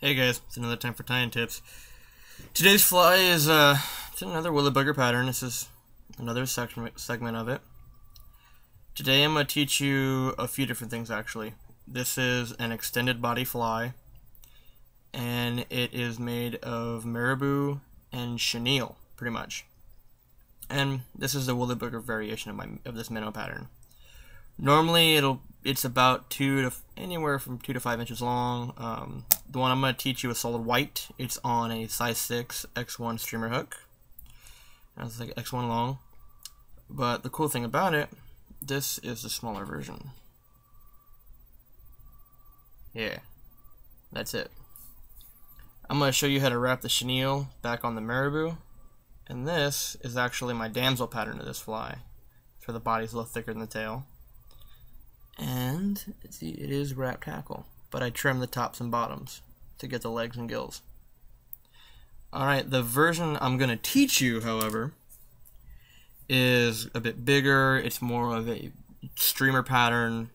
Hey guys, it's another time for tying tips. Today's fly is uh, it's another woolly bugger pattern. This is another segment segment of it. Today I'm gonna teach you a few different things actually. This is an extended body fly, and it is made of marabou and chenille, pretty much. And this is the woolly bugger variation of my of this minnow pattern. Normally it'll it's about two to anywhere from two to five inches long. Um, the one I'm going to teach you is solid white. It's on a size six 1X streamer hook. It's like 1X long. But the cool thing about it, this is the smaller version. Yeah, that's it. I'm going to show you how to wrap the chenille back on the marabou. And this is actually my damsel pattern of this fly. So the body's a little thicker than the tail and it is wrapped hackle, but I trim the tops and bottoms to get the legs and gills. Alright, the version I'm going to teach you, however, is a bit bigger. It's more of a streamer pattern,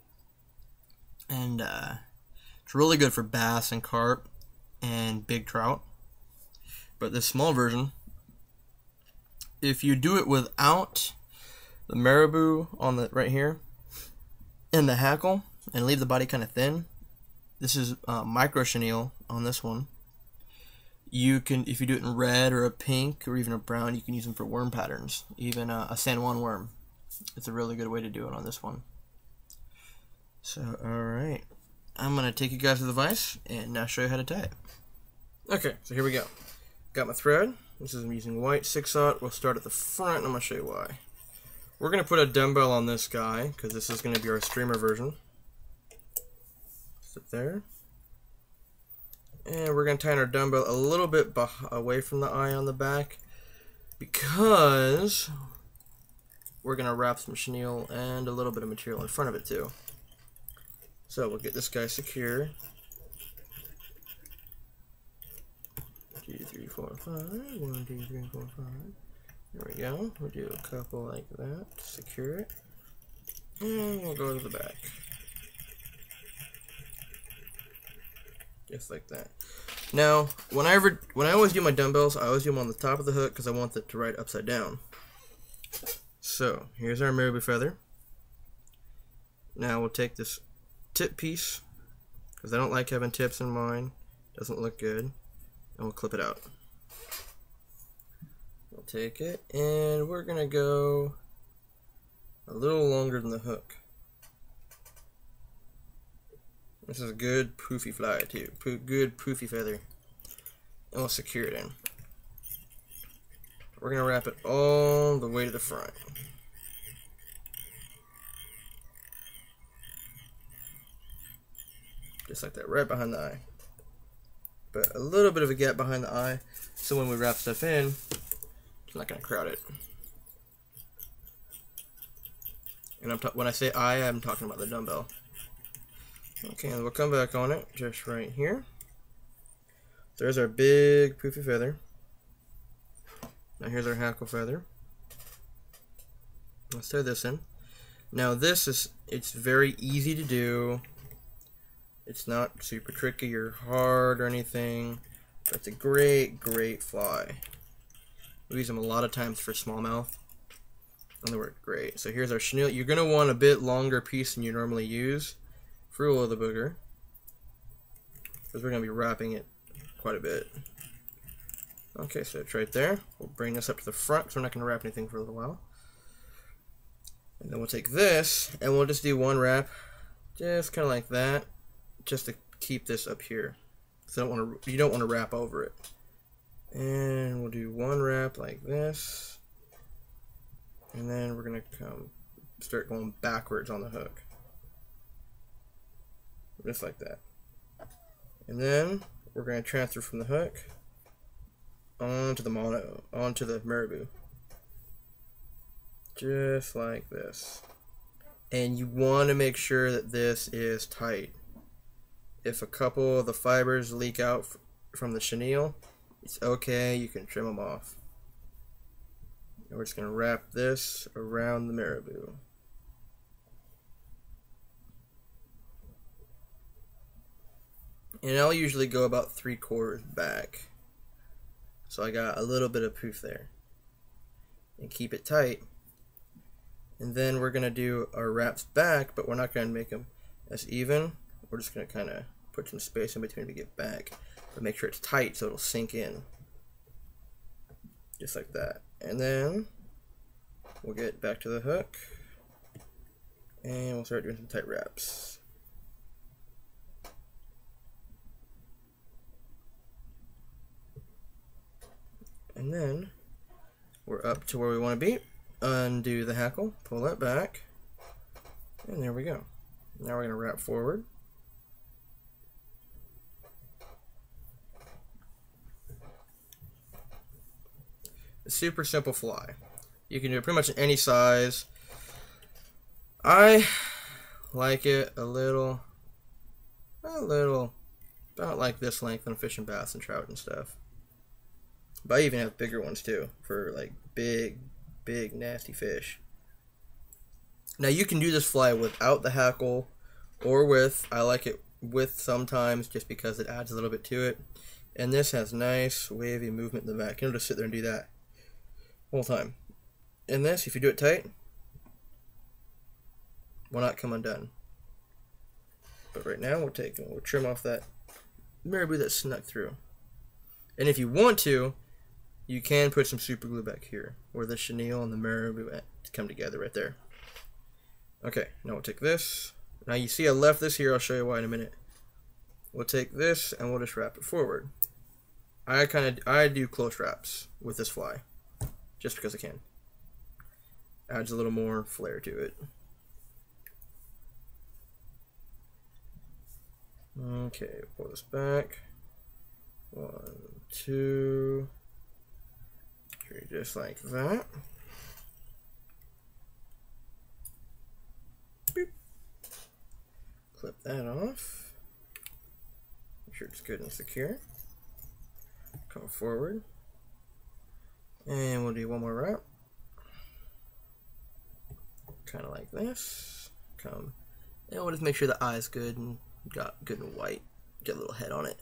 and uh, it's really good for bass and carp and big trout. But this small version, if you do it without the marabou on the right here, in the hackle and leave the body kind of thin. This is uh, micro chenille on this one. You can, if you do it in red or a pink or even a brown, you can use them for worm patterns, even a, San Juan worm. It's a really good way to do it on this one. So, alright. I'm going to take you guys to the vise and now show you how to tie it. Okay, so here we go. Got my thread. This is using white 6-aught. We'll start at the front and I'm going to show you why. We're going to put a dumbbell on this guy because this is going to be our streamer version. Sit there. And we're going to tighten our dumbbell a little bit away from the eye on the back because we're going to wrap some chenille and a little bit of material in front of it too. So we'll get this guy secure. Two, three, four, five. One, two, three, four, five. There we go. We'll do a couple like that to secure it. And we'll go to the back. Just like that. Now, when I ever, when I always do my dumbbells, I always do them on the top of the hook because I want it to ride upside down. So, here's our marabou feather. Now we'll take this tip piece, because I don't like having tips in mine. Doesn't look good. And we'll clip it out. We'll take it, and we're going to go a little longer than the hook. This is a good poofy fly, too. Po good poofy feather. And we'll secure it in. We're to wrap it all the way to the front. Just like that, right behind the eye. But a little bit of a gap behind the eye, so when we wrap stuff in, I'm not to crowd it. And I'm when I say I, I'm talking about the dumbbell. Okay, and we'll come back on it just right here. There's our big poofy feather. Now here's our hackle feather. Let's throw this in. Now this is, it's very easy to do. It's not super tricky or hard or anything. But it's a great, great fly. We use them a lot of times for smallmouth. And they work great. So here's our chenille. You're going to want a bit longer piece than you normally use for of the booger. Because we're going to be wrapping it quite a bit. Okay, so it's right there. We'll bring this up to the front because we're not going to wrap anything for a little while. And then we'll take this and we'll just do one wrap. Just kind of like that. Just to keep this up here. So don't want to, you don't want to wrap over it. And we'll do one wrap like this. And then we're going to come start going backwards on the hook. Just like that. And then we're going to transfer from the hook onto the mono, onto the marabou. Just like this. And you want to make sure that this is tight. If a couple of the fibers leak out from the chenille, it's okay, you can trim them off. And we're just going to wrap this around the marabou. And I'll usually go about three quarters back. So I got a little bit of poof there. And keep it tight. And then we're going to do our wraps back, but we're not going to make them as even. We're just going to kind of put some space in between to get back. But make sure it's tight so it'll sink in. Just like that. And then we'll get back to the hook. And we'll start doing some tight wraps. And then we're up to where we want to be. Undo the hackle, pull that back, and there we go. Now we're going to wrap forward. A super simple fly. You can do it pretty much any size. I like it a little, a little, about like this length on fishing bass and trout and stuff. But I even have bigger ones too for like big, big nasty fish. Now you can do this fly without the hackle or with. I like it with sometimes just because it adds a little bit to it. And this has nice wavy movement in the back. You can just sit there and do that whole time. And this, if you do it tight, will not come undone. But right now we'll take and we'll trim off that marabou that snuck through. And if you want to, you can put some super glue back here where the chenille and the marabou come together right there. Okay, now we'll take this. Now you see I left this here, I'll show you why in a minute. We'll take this and we'll just wrap it forward. I kind of I do close wraps with this fly, just because I can. Adds a little more flair to it. Okay, pull this back. One, two, just like that. Clip that off. Make sure it's good and secure. Come forward. And we'll do one more wrap. Kind of like this. Come. And we'll just make sure the eye's good and got good and white. Get a little head on it.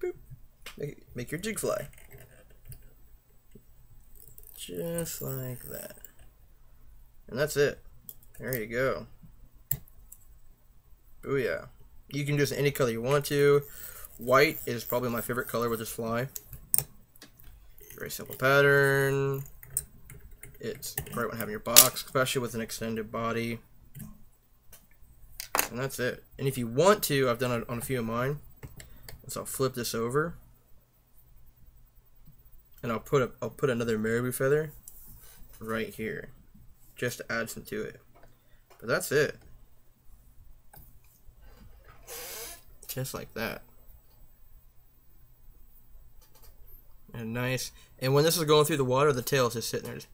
Boop. Make, make your jig fly. Just like that. And that's it. There you go. Oh yeah. You can use any color you want to. White is probably my favorite color with this fly. Very simple pattern. It's great when having your box, especially with an extended body. And that's it. And if you want to, I've done it on a few of mine. So I'll flip this over. And I'll put a, I'll put another marabou feather right here. Just to add some to it. But that's it. Just like that. And nice. And when this is going through the water, the tail is just sitting there. Just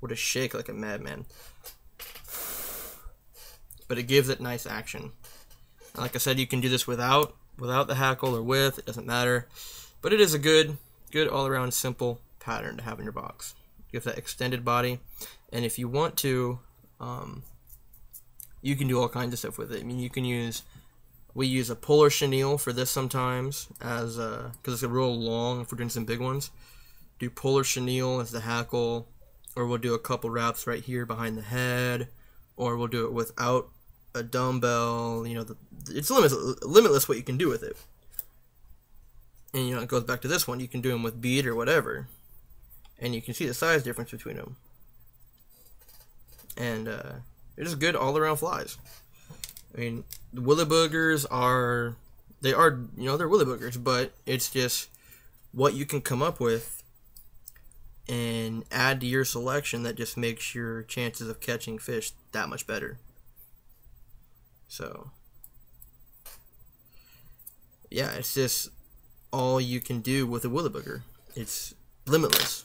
would just shake like a madman but it gives it nice action. Like I said, you can do this without without the hackle or with, it doesn't matter. But it is a good, good all-around simple pattern to have in your box. You have that extended body, and if you want to, um, you can do all kinds of stuff with it. I mean, you can use, we use a polar chenille for this sometimes, as because it's a real long if we're doing some big ones. Do polar chenille as the hackle, or we'll do a couple wraps right here behind the head, or we'll do it without a dumbbell. You know, the, it's limitless, limitless what you can do with it. And you know, it goes back to this one. You can do them with bead or whatever, and you can see the size difference between them. And uh, they're just good all around flies. I mean, the woolly boogers are they are you know they're woolly boogers, but it's just what you can come up with and add to your selection that just makes your chances of catching fish that much better. So, yeah, it's just all you can do with a woolly booger. It's limitless.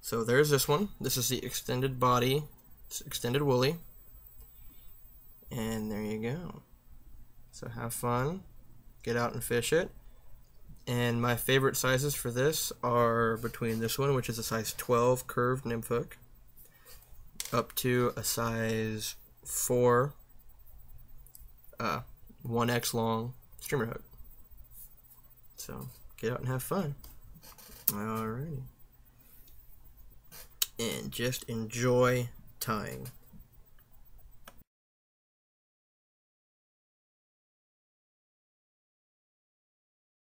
So there's this one. This is the extended body, it's extended woolly. And there you go. So have fun. Get out and fish it. And my favorite sizes for this are between this one, which is a size 12 curved nymph hook, up to a size four uh, 1x long streamer hook. So get out and have fun. Alrighty. And just enjoy tying.